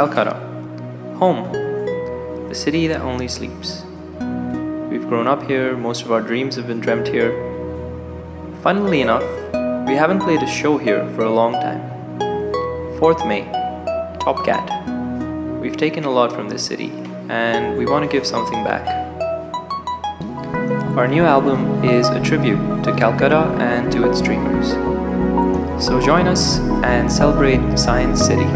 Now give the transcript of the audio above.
Calcutta, home, the city that only sleeps. We've grown up here, most of our dreams have been dreamt here. Funnily enough, we haven't played a show here for a long time. 4th May, Top Cat. We've taken a lot from this city, and we want to give something back. Our new album is a tribute to Calcutta and to its dreamers. So join us and celebrate Science City.